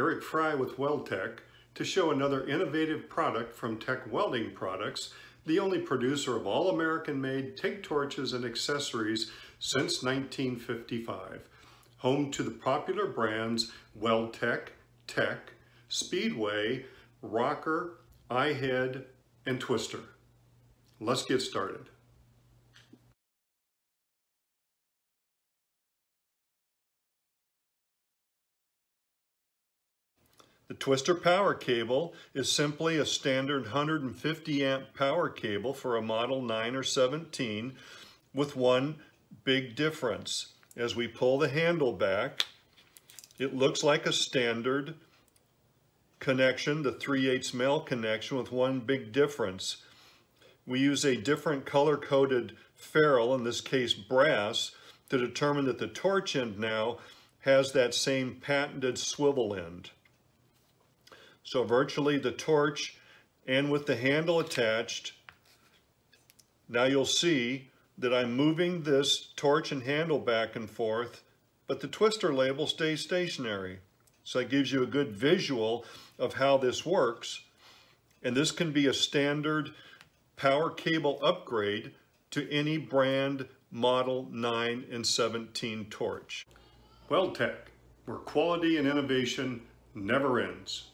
Eric Frei with Weldtec to show another innovative product from Tech Welding Products, the only producer of all American-made TIG torches and accessories since 1955. Home to the popular brands Weldtec, Tech, Speedway, Rocker, iHead, and Twister. Let's get started. The twister power cable is simply a standard 150 amp power cable for a model 9 or 17 with one big difference. As we pull the handle back, it looks like a standard connection, the 3 8 male connection with one big difference. We use a different color-coded ferrule, in this case brass, to determine that the torch end now has that same patented swivel end. So virtually the torch and with the handle attached, now you'll see that I'm moving this torch and handle back and forth, but the twister label stays stationary. So that gives you a good visual of how this works. And this can be a standard power cable upgrade to any brand model 9 and 17 torch. Weldtec, where quality and innovation never ends.